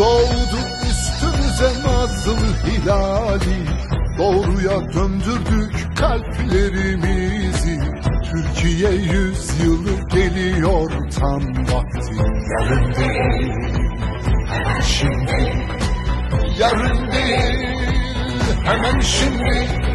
Doğdu üstümüze nazlı hilali. Doğruya döndürdük kalplerimizi. Türkiye yüzyılı geliyor tam vakti. Yarın değil, hemen şimdi. Yarın değil, hemen şimdi.